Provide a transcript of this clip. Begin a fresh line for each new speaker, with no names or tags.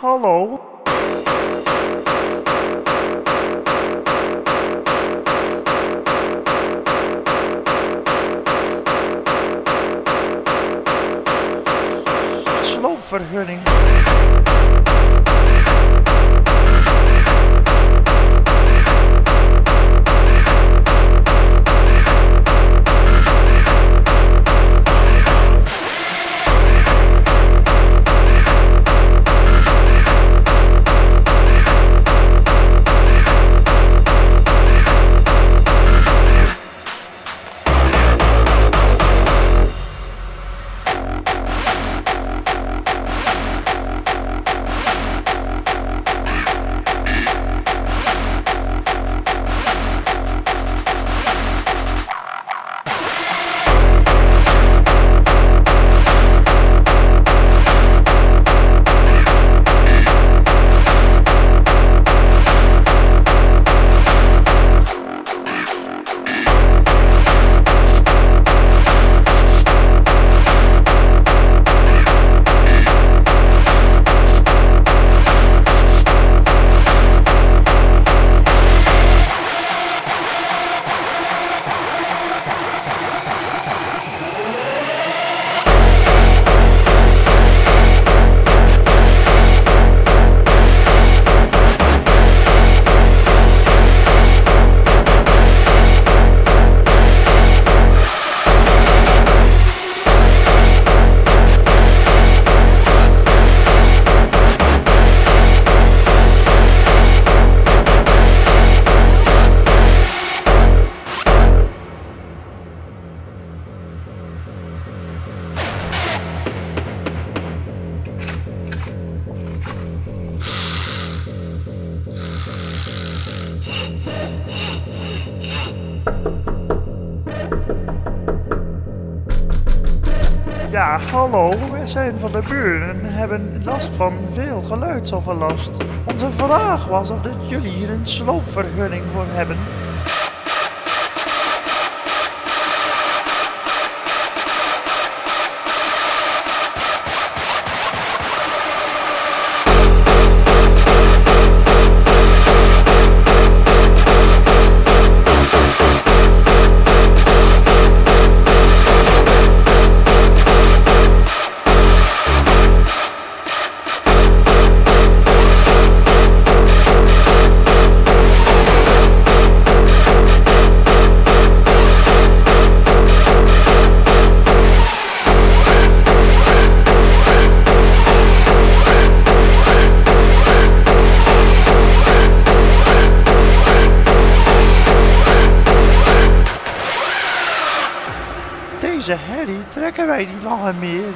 hallo. Sloopvergunning. Ja, hallo. We zijn van de buren en hebben last van veel geluidsoverlast. Onze vraag was of dat jullie hier een sloopvergunning voor hebben. Deze herrie trekken wij niet langer meer.